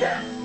Yeah.